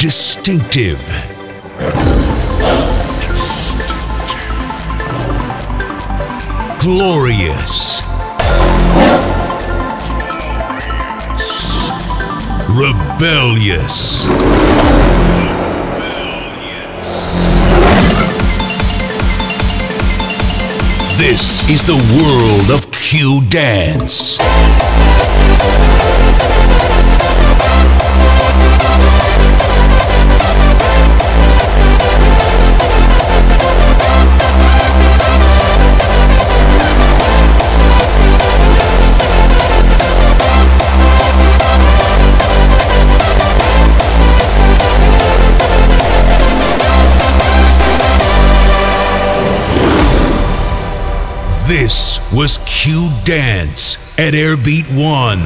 Distinctive. Glorious. Rebellious. This is the world of Q Dance. This was Q Dance at Airbeat One.